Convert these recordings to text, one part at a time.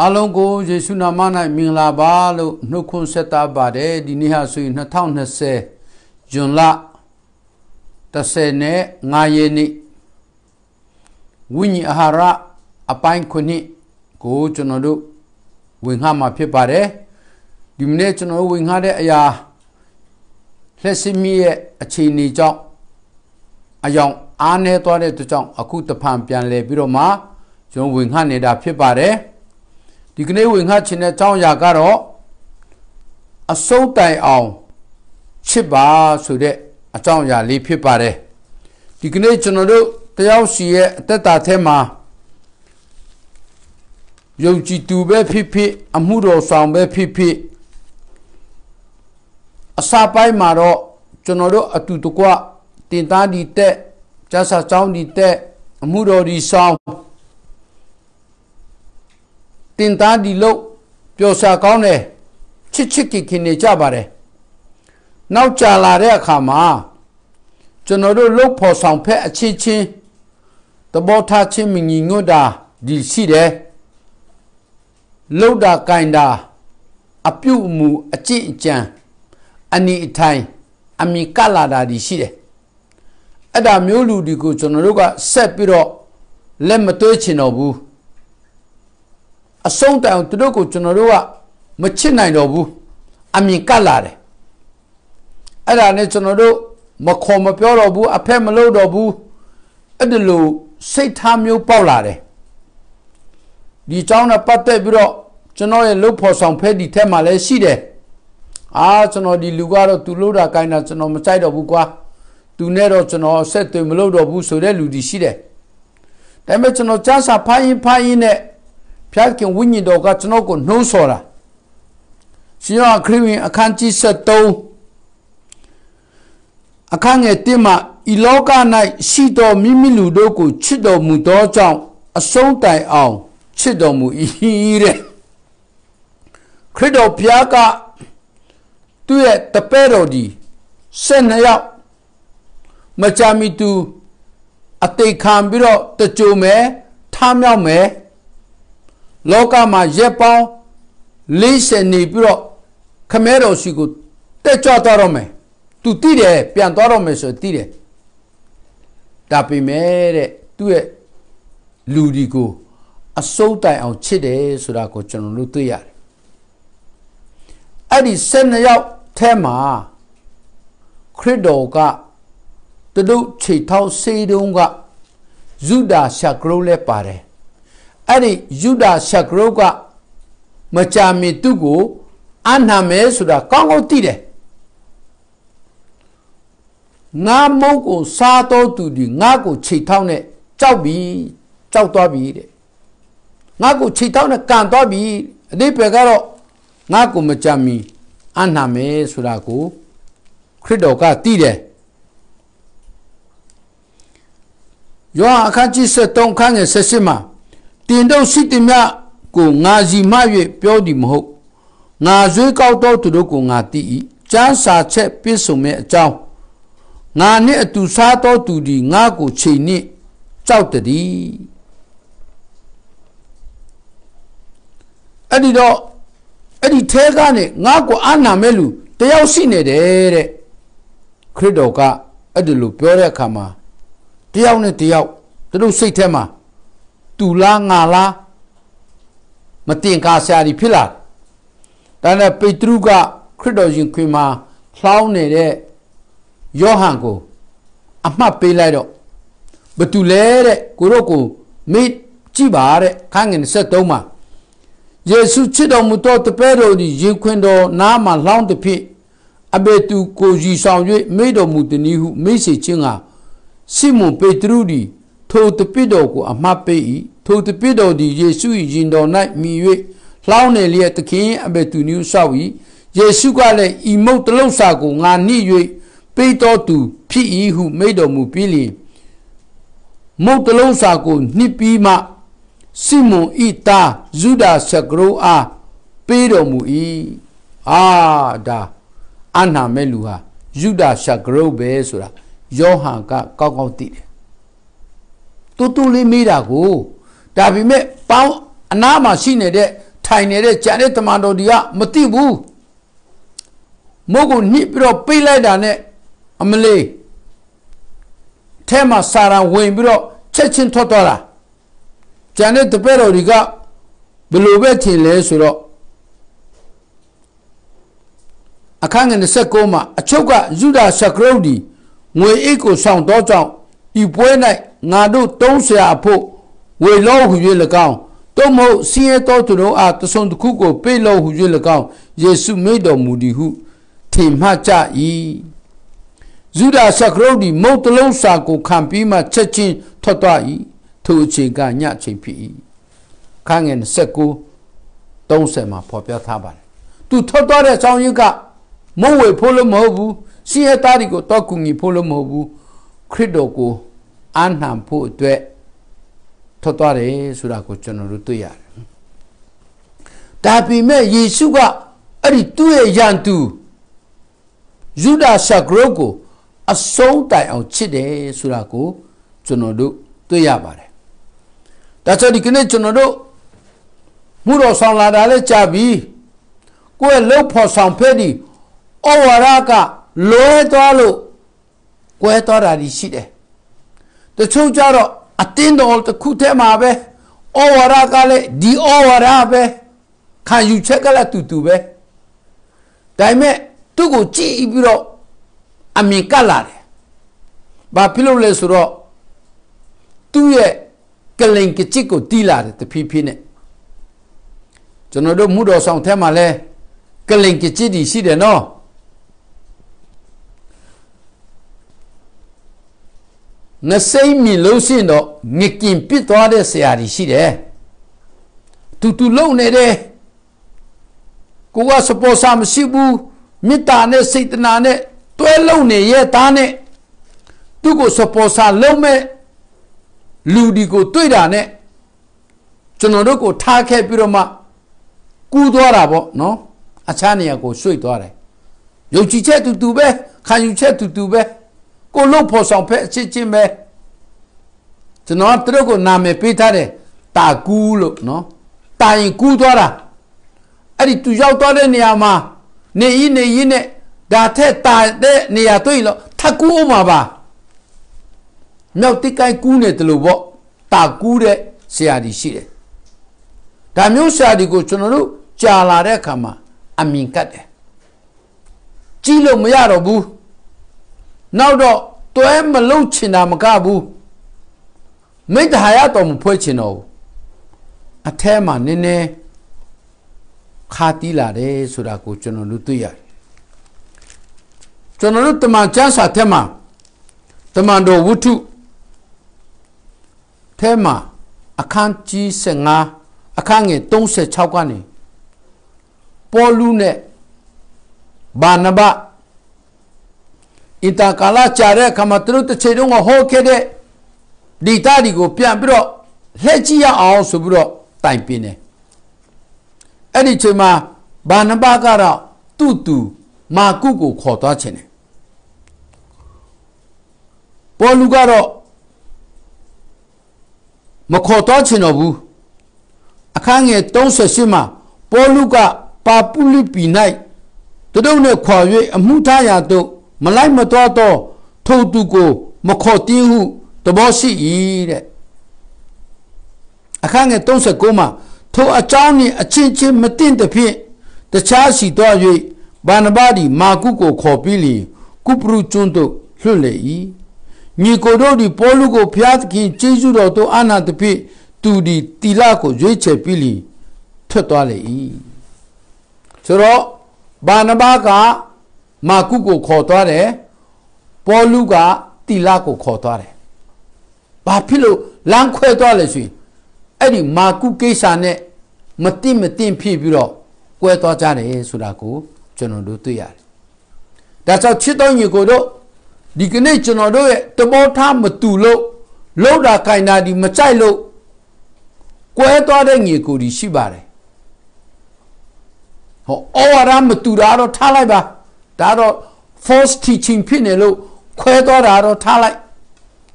အားလုံးကိုယေရှုနာမ၌မင်္ဂလာပါလို့နှုတ်ခွန်းဆက်တာပါတယ်ဒီနေ့ဟာဆိုရင်2020ဇွန်လ30နဲ့9ရက်နေ့ဝိညာဉ်အာဟာရအပိုင်းခုနှစ်ကိုကျွန်တော်တို့ဝင်ငှမှာဖြစ်ပါတယ်ဒီမနေ့ကျွန်တော်တို့ဝင်ငှတဲ့အရာလက်စမီရဲ့အခြေအနေကြောင့်အယောင်အားနေသွားတဲ့အတွက်ကြောင့်အခုတဖန်ပြန်လဲပြီးတော့မှကျွန်တော်ဝင်ငှနေတာဖြစ်ပါတယ် ဒီကနေ့ဝင်ငှခြင်းတဲ့အကြောင်းအရာကတော့အစိုးတိုင်အောင်ချစ်ပါဆိုတဲ့အကြောင်းအရာလေးဖြစ်ပါတယ်ဒီကနေ့ကျွန်တော်တို့တယောက်စီရဲ့အသက်တာထဲမှာယုံကြည်သူပဲဖြစ်ဖြစ်အမှုတော်ဆောင်ပဲဖြစ်ဖြစ်အစာပိုင်းမှာတော့ကျွန်တော်တို့အတူတကွတင်သားဒီတက်ကျဆာကျောင်းဒီတက်အမှုတော်ဒီဆောင် တင်သားဒီလို့ပျော်ရှာကောင်းတယ်ချစ်ချစ်ခင်ခင်နေကြပါတယ်နောက်ကြာလာတဲ့အခါမှာကျွန်တော်တို့လှုပ်ဖော်ဆောင်ဖက်အချင်းချင်းသဘောထားချင်းမညီညွတ်တာဒီရှိတယ်လှုပ်တာကင်တာအပြုတ်အမူအကျင့်အကြံအနီအထိုင်အမိကလာတာဒီရှိတယ်အဲ့ဒါမျိုးလူဒီကိုကျွန်တော်တို့ကဆက်ပြီးတော့လက်မသွေးချင်တော့ဘူး အဆုံးတိုင်သူတို့ကိုကျွန်တော်တို့ကမချစ်နိုင်တော့ဘူးအမြင်ကတ်လာတယ်အဲ့ဒါနဲ့ကျွန်တော်တို့မခေါ်မပြောတော့ဘူးအဖက်မလုပ်တော့ဘူးအဲ့ဒီလိုစိတ်ထားမျိုးပေါက်လာတယ်ဒီအကြောင်းနဲ့ပတ်သက်ပြီးတော့ကျွန်တော်ရဲ့လှုပ်ဖော်ဆောင်ဖဲဒီထက်မှလည်းရှိတယ်အာကျွန်တော်ဒီလူကတော့သူလို့တာကိုင်းတာကျွန်တော်မကြိုက်တော့ဘူးကွာသူနဲ့တော့ကျွန်တော်ဆက်သွေးမလုပ်တော့ဘူးဆိုတဲ့လူဒီရှိတယ်ဒါပေမဲ့ကျွန်တော်ကြားစာဖိုင်းရင်ဖိုင်းရင်နဲ့ ဖျားခင်ဝိညာဉ်တော်ကကျွန်တော်ကိုနှိုးဆော်တာရှင်ယောခရစ်ဝင်အခန်းကြီး73အခန်းငယ်1မှာဤလောက၌ရှိတော်မိမိလူတို့ကိုချစ်တော်မူသောကြောင့်အဆုံးတိုင်အောင်ချစ်တော်မူ၏တဲ့ခရစ်တော်ဘုရားကသူ့ရဲ့တပည့်တော်ဒီ12ယောက်မကြမီသူအသေးခံပြီးတော့တကြုံမယ်ထားမြောက်မယ် လောကမှာရက်ပေါင်း40နေပြီးတော့ခမဲတော်ရှိကိုတက်ကြွသွားတော့မယ်သူတည်တယ်ပြန်သွားတော့မယ်ဆိုတည်တယ်ဒါပေမဲ့တဲ့သူ့ရဲ့လူဒီကိုအစိုးတိုင်အောင်ချစ်တယ်ဆိုတာကိုကျွန်တော်တို့တွေ့ရတယ်အဲ့ဒီ12ယောက်ထဲမှာခရစ်တော်ကသူတို့ခြေထောက်ဆေးတုံးကဇုဒာရှကရိုးလဲပါတယ် အဲ့ဒီယူဒာရှကရုတ်ကမကြာမီသူ့ကိုအနာမဲဆိုတာကောင်းကောင်းသိတယ်ငါမုတ်ကိုစားတော့သူဒီငါကိုချိတ်ထောင်းနဲ့ကြောက်ပြီကြောက်သွားပြီတဲ့ငါကိုချိတ်ထောင်းနဲ့ကန်သွားပြီအတိပယ်ကတော့ငါကိုမကြမီအနာမဲဆိုတာကိုခရစ်တော်ကသိတယ်ယောဟန်အခန်းကြီး73ခန်းငယ်78မှာ တင်တို့ရှိသည်မြကိုငါစီမ၍ပြောသည်မဟုတ်ငါရွေးကောက်သောသူတို့ကိုငါသိ၏ကျမ်းစာချက်ပြည့်စုံမဲ့အကြောင်းငါနှင့်အတူစားသောသူသည်ငါကိုချိန်နှင့်ကြောက်တည်းအဲ့ဒီတော့အဲ့ဒီထဲကနေငါကိုအာနာမဲ့လူတယောက်ရှိနေတယ်တဲ့ခရစ်တော်ကအဲ့ဒီလိုပြောတဲ့အခါမှာတယောက်နဲ့တယောက်သူတို့စိတ်ထဲမှာ တူလားငါလားမတင်ကားဆရာကြီးဖြစ်လာဒါနဲ့ပေတရုကခရစ်တော်ရှင်ခွင်မှာလှောင်းနေတဲ့ယောဟန်ကိုအမှတ်ပေးလိုက်တော့ဘသူလဲတဲ့ကိုရောကိုမေးကြည့်ပါတဲ့ခန်းငယ်73မှာယေရှုချစ်တော်မူသောတပည့်တော်သည်ရင်ခွင်တော်နားမှာလှောင်းသည်ဖြစ်အဘေသူကိုကြည်ဆောင်၍မေးတော်မူသည်နည်းဟုမေးစေခြင်းကစိမွန်ပေတရုသည်ထိုတပိတော်ကိုအမှတ်ပေး၏ ထိုတပိတော်သည်ယေရှု၏ရင်တော်၌မြည်၍လှောင်းနေလျက်သခင်အဘယ်သူနည်းဆောက်၏ယေရှုကလည်းဤမုတ်တလုံးစာကိုငါနှိ၍ပေးတော်သူဖြစ်၏ဟုမိတော်မူပြီးလျင်မုတ်တလုံးစာကိုနှိပြီးမှစိမွန်ဤသားဇုဒာဆကရိုအားပေးတော်မူ၏အာဒါအနာမဲလူဟာယူဒာရှကရုပဲဆိုတာယောဟန်ကကောက်ကောက်သိတယ်တူတူလေးမေးတာကို ဒါပေမဲ့ပေါင်းအနားမှာရှိနေတဲ့ထိုင်နေတဲ့ကြံတဲ့တမန်တော်တွေကမသိဘူးမုတ်ကိုညှစ်ပြီးတော့ပိတ်လိုက်တာနဲ့အမလေးထဲမှာစာရန်ဝင်ပြီးတော့ချက်ချင်းထွက်သွားတာကျန်တဲ့တပည့်တော်တွေကဘယ်လိုပဲထင်လဲဆိုတော့အခန်းငယ်29မှာအချုပ်ကယူဒာရှကရုတ်ဒီငွေအိတ်ကိုဆောင်တော့ကြောင့်ဤပွဲ၌ငါတို့သုံးဆရာအဖို့ ဝေလောဟု၍၎င်းတို့မဟုတ်စင်းရတော်သူတို့အားတဆုံတစ်ခုကိုပေးလို့ဟု၍၎င်းယေရှုမိတော်မူသည်ဟုထင်မှတ်ကြ၏ဇုဒာရှကရုတ်ဒီမုတ်တလုံးစာကိုခံပြီးမှချက်ချင်းထွက်သွား၏ထိုအချိန်ကညချိန်ဖြစ်၏ခန်းငယ်29 30မှာဖော်ပြထားပါတယ်သူထွက်သွားတဲ့အကြောင်းရင်းကမုံဝေဖို့လို့မဟုတ်ဘူးစင်းရသားတွေကိုတော့ကူညီဖို့လို့မဟုတ်ဘူးခရစ်တော်ကိုအာဏာဖို့အတွက် ထွက်သွားတယ်ဆိုတာကိုကျွန်တော်တို့တွေ့ရတယ်ဒါပေမဲ့ယေရှုကအဲ့ဒီသူ့ရဲ့ယန်သူယူဒာရှဂရုတ်ကိုအဆုံးတိုင်အောင်ချစ်တယ်ဆိုတာကိုကျွန်တော်တို့တွေ့ရပါတယ်ဒါကြောင့်ဒီကနေ့ကျွန်တော်တို့မှုတော်ဆောင်လာတာလဲကြာပြီကိုယ့်ရဲ့လှုပ်ဖို့ဆောင်ဖဲ့ဒီဩဝါဒကလွဲသွားလို့ကွဲသွားတာရှိတယ်တချို့ကြတော့ အတင်းတော်တစ်ခုတည်းမှာပဲဩဝါဒကလည်းဒီဩဝါဒပဲခံယူချက်ကလည်းတူတူပဲဒါပေမဲ့သူ့ကိုကြည့်ပြီးတော့အမြင်ကတ်လာတယ်ဘာဖြစ်လို့လဲဆိုတော့သူ့ရဲ့ကလိန်ကချစ်ကိုတီးလာတယ်တဖြည်းဖြည်းနဲ့ကျွန်တော်တို့မှုတော်ဆောင်ထဲမှာလဲကလိန်ကချစ်ဒီရှိတယ်နော် ငစိမ့်မြင်လို့ရှိရင်တော့ငကင်ပစ်သွားတဲ့ဆရာကြီးရှိတယ်တူတူလုံနေတယ်ကိုကစပေါ်ဆာမရှိဘူးမေတ္တာနဲ့စိတ်တနာနဲ့တွဲလုံနေရဲ့သားနဲ့သူ့ကိုစပေါ်ဆာလုံးမဲ့လူဒီကိုတွေ့တာနဲ့ကျွန်တော်တို့ကိုထားခဲ့ပြီးတော့မှကူးသွားတာပေါ့နော်အခြားနေရာကိုရွှေ့သွားတယ်ယုံကြည်ချက်တူတူပဲခံယူချက်တူတူပဲ ကိုလုတ်ဖို့ဆောင်ဖက်အချင်းချင်းပဲကျွန်တော်တို့ကိုနာမည်ပေးထားတယ်တာကူးလို့နော်တာရင်ကူးသွားတာအဲ့ဒီသူရောက်သွားတဲ့နေရာမှာနေရင်နေရင်နဲ့ဒါထက်တာတဲ့နေရာတွေ့လို့ထကူးအောင်ပါပါမြောက်တိကိုင်းကူးနေတယ်လို့ပေါ့တာကူးတဲ့ဆရာကြီးရှိတယ်ဒါမျိုးဆရာကြီးကိုကျွန်တော်တို့ကြာလာတဲ့အခါမှာအမြင်ကတ်တယ်ကြီးလို့မရတော့ဘူး နောက်တော့တွဲမလုံချင်တာမကဘူးမိတ္တဟာရတော်မဖွဲ့ချင်တော့ဘူးအแทမှာနည်းနည်းခါတီးလာတယ်ဆိုတာကိုကျွန်တော်တို့တွေ့ရတယ်ကျွန်တော်တို့တမန်ကျမ်းစာထဲမှာတမန်တော်ဝုထုထဲမှာအခန်းကြီး15အခန်းငယ်36ကနေပေါလုနဲ့ဘာနဘ အင်တာကာလာကြာတဲ့အခါမှာသူတို့တစ်ချိန်လုံးကဟောခဲ့တဲ့ဒီတာဒီကိုပြန်ပြီးတော့လှည့်ကြည့်ရအောင်ဆိုပြီးတော့တိုင်ပင်တယ်အဲ့ဒီချိန်မှာဘာနဘကတော့သူ့သူမာကုကိုခေါ်သွားခြင်းတယ်ပေါ်လူကတော့မခေါ်တော့ချင်တော့ဘူးအခန်းငယ်38မှာပေါ်လူကပါပုလိပီ၌သူတို့နဲ့ခွာ၍အမှုထားရာသို့ မလိုက်မတော်တော့ထိုသူကိုမခေါ်တင်းဟုသဘောရှိ၏တဲ့အခန်းငယ်39မှာထိုအကြောင်းနှင့်အချင်းချင်းမတင့်သဖြင့်တခြားစီတော့၍ဘာနဘာဒီမာကုကိုခေါ်ပြီးလျင်ကုပရုကျွန်းသို့လွှတ်လေ၏ညီကိုတို့ဒီပေါလုကိုဖျားသခင်ကျေးဇူးတော်တို့အာနာတဖြင့်သူဒီတီလာကိုရွေးချယ်ပြီးလျင်ထွက်သွားလေ၏ဆိုတော့ဘာနဘာက မာကုကိုခေါ်သွားတယ်ပေါလုကတီလာကိုခေါ်သွားတယ်ဘာဖြစ်လို့လမ်းခွဲသွားလဲဆိုရင်အဲ့ဒီမာကုကိစ္စနဲ့မတိမတင်ဖြစ်ပြီးတော့ကွဲသွားကြတယ်ဆိုတာကိုကျွန်တော်တို့တွေ့ရတယ်ဒါကြောင့်ချစ်တော်ညီကိုတို့ဒီကနေ့ကျွန်တော်တို့ရဲ့တဘောထားမတူလို့လောက်တာခိုင်တာဒီမကြိုက်လို့ကွဲသွားတဲ့ညီကိုဒီရှိပါတယ်ဟောအော်ရမတူတာတော့ထားလိုက်ပါ ဒါတော့ false teaching ဖြစ်နေလို့ခွဲသွားတာတော့ထားလိုက်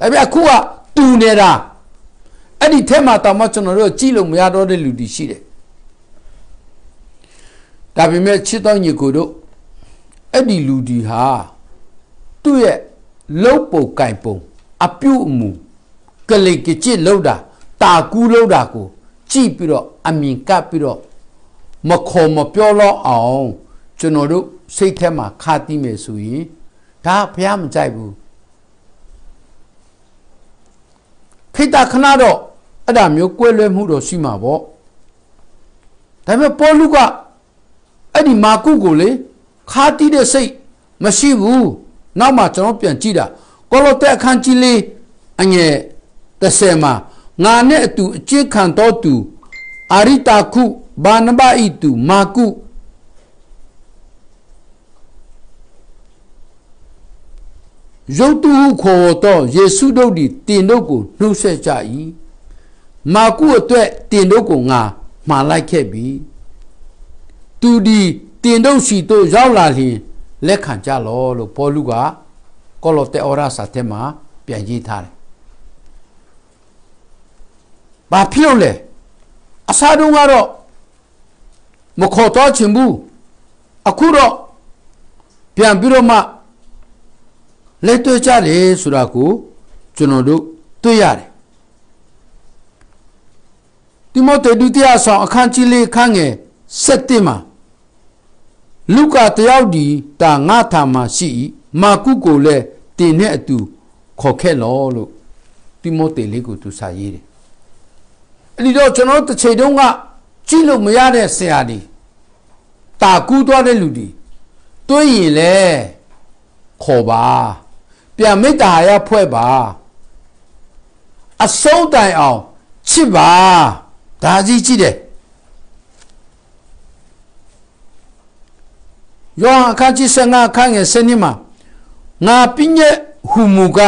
ဒါပေမဲ့အခုကတူနေတာအဲ့ဒီထဲမှာတောင်မှကျွန်တော်တို့ကြည့်လို့မရတော့တဲ့လူတွေရှိတယ်ဒါပေမဲ့ချစ်တော်ညီကိုတို့အဲ့ဒီလူဒီဟာသူ့ရဲ့လုံပုံကင်ပုံအပြုတ်အမူကလေးကကြစ်လောက်တာတာကူးလောက်တာကို ကြည့်ပြီးတော့အမြင်ကပ်ပြီးတော့မခေါ်မပြောတော့အောင် ကျွန်တော်တို့စိတ်ထဲမှာခါတိမယ်ဆိုရင်ဒါဘုရားမကြိုက်ဘူးခိတ္တခဏတော့အဲ့ဒါမျိုးကွဲလွဲမှုတော့ရှိမှာပေါ့ဒါပေမဲ့ပေါလုကအဲ့ဒီမာကုကိုလေခါတိတဲ့စိတ်မရှိဘူးနောက်မှကျွန်တော်ပြန်ကြည့်တာကောလောသဲအခန်းကြီးလေးအငယ်30မှာငါနဲ့အတူအကျင့်ခံတော်သူအာရိတာခုဘာနဘဤသူမာကု ရုတ်တုဟုခေါ်တော့ယေရှုတို့သည်တင်တို့ကိုနှုတ်ဆက်ကြ၏မာကုအတွက်တင်တို့ကိုငါမှားလိုက်ခဲ့ပြီသူဒီတင်တို့စီတို့ရောက်လာလျင်လက်ခံကြလောလို့ပေါလုကကောလောသဲဩရစာထဲမှာပြန်ရေးထားတယ်ဘာဖြစ်လို့လဲအစားတုန်းကတော့မခေါ်တော့ချင်ဘူးအခုတော့ပြန်ပြီးတော့မှ လက်တွေ့ကြလေဆိုတာကိုကျွန်တော်တို့တွေ့ရတယ်တိမောသေဒုတိယဆောင်အခန်းကြီးလေးအခန်းငယ်7မှာလူကာတယောက်ဒီတာငါထာမှာရှိ၏မာကုကိုလည်းတင်နဲ့အတူခေါ်ခဲ့လောလို့တိမောသေလေးကိုသူစာရေးတယ်အဲ့ဒီတော့ကျွန်တော်တစ်ချိန်တုန်းကကြည့်လို့မရတဲ့ဆရာဒီတာကူးသွားတဲ့လူဒီတွေးရင်လေခေါ်ပါ ပြန်မေတ္တာရဖွဲ့ပါအဆုံးတိုင်အောင်ချစ်ပါဒါကြီးကြည့်တယ်ယောဟန်အခန်းကြီး15အခန်းငယ်7မှာငါပြည့်ညက်ဟူမူက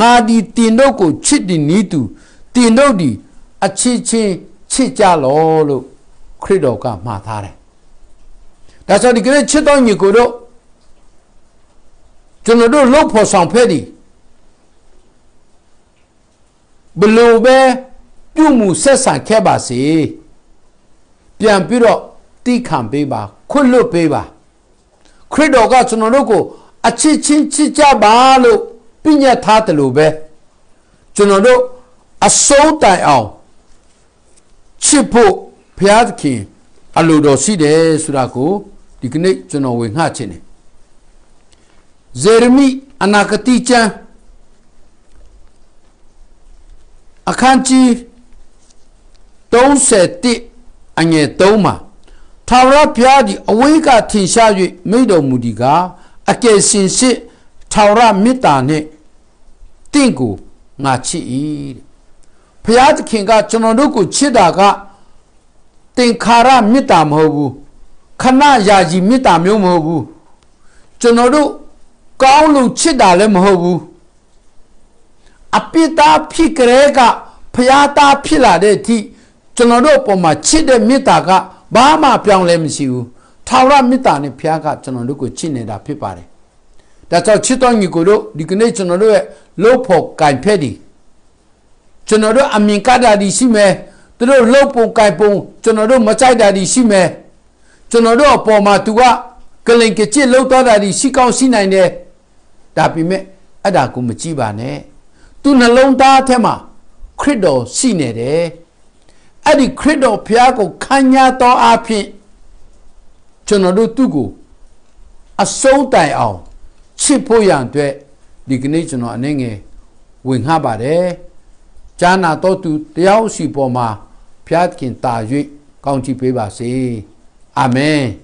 ငါဒီတင်တို့ကိုချစ်သည်နီးသူတင်တို့ဒီအချစ်ချင်းချစ်ကြလောလို့ခရစ်တော်ကမှားထားတယ်ဒါဆိုဒီကနေ့ချစ်တော်ညီကိုတို့ ကျွန်တော်တို့လှုပ်ဖို့ဆောင်ဖဲ့သည်ဘလို့ပဲပြုမှုဆက်ဆံခဲ့ပါစေပြန်ပြီးတော့တိခံပေးပါခွတ်လွတ်ပေးပါခရစ်တော်ကကျွန်တော်တို့ကိုအချစ်ချင်းချစ်ကြပါလို့ပြညတ်ထားတယ်လို့ပဲကျွန်တော်တို့အစိုးတိုင်အောင်ချစ်ဖို့ဘုရားသခင်အလိုတော်ရှိတယ်ဆိုတာကိုဒီကနေ့ကျွန်တော်ဝင်ငှချင်တယ် ဇေရမိအနာဂတိကျမ်းအခန်းကြီး31အငယ်3မှာထာဝရဘုရားသည်အဝေးကထင်ရှား၍မိတော်မူသည်ကားအကယ်စင်စစ်ထာဝရမေတ္တာနှင့်တင့်ကိုငါချစ်၏ဘုရားသခင်ကကျွန်တော်တို့ကိုချစ်တာကသင်္ခါရမေတ္တာမဟုတ်ဘူးခဏယာကြီးမေတ္တာမျိုးမဟုတ်ဘူးကျွန်တော်တို့ ကောင်းလို့ချစ်တာလည်းမဟုတ်ဘူးအပိတာဖြစ်ကြဲကဖျားသားဖြစ်လာတဲ့အထိကျွန်တော်တို့အပေါ်မှာချစ်တဲ့မေတ္တာကဘာမှပြောင်းလဲမရှိဘူးထာဝရမေတ္တာနဲ့ဖျားကကျွန်တော်တို့ကိုချစ်နေတာဖြစ်ပါတယ်ဒါကြောင့်ချစ်တော်ညီကိုတို့ဒီကနေ့ကျွန်တော်တို့ရဲ့လို့ဖို့ကင်ဖက်ဒီကျွန်တော်တို့အမြင်ကတာဒီရှိမယ်သူတို့လှုပ်ပုံကင်ပုံကျွန်တော်တို့မကြိုက်တာဒီရှိမယ်ကျွန်တော်တို့အပေါ်မှာသူကကလင်ကချစ်လှုပ်သွားတာဒီရှိကောင်းရှိနိုင်တယ် ဒါပေမဲ့အဲ့ဒါကိုမကြည့်ပါနဲ့သူနှလုံးသားထဲမှာခရစ်တော်ရှိနေတယ်အဲ့ဒီခရစ်တော်ဘုရားကိုခံညာတော်အဖြစ်ကျွန်တော်တို့သူ့ကိုအစိုးတိုင်အောင်ချစ်ဖို့ရန်အတွက်ဒီကနေ့ကျွန်တော်အနေငယ်ဝင်ငှပါတယ်။ဂျာနာတော်သူတယောက်စီပေါ်မှာဖျားခင်တာ၍ကောင်းချီးပေးပါစေ။အာမင်။